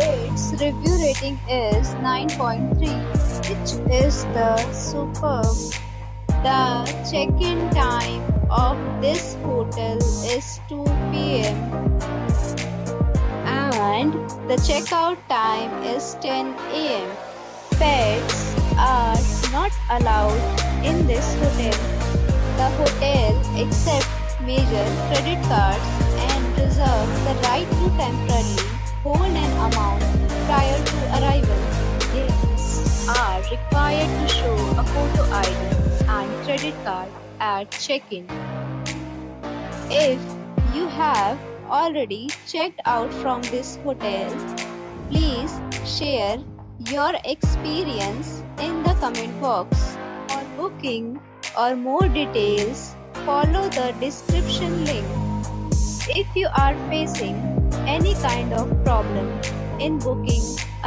Its review rating is 9.3, which is the superb. The check-in time of this hotel is 2 p.m. and the checkout time is 10 a.m. Pets are not allowed in this hotel. The hotel accepts major credit cards required to show a photo ID and credit card at check-in. If you have already checked out from this hotel, please share your experience in the comment box. For booking or more details, follow the description link. If you are facing any kind of problem in booking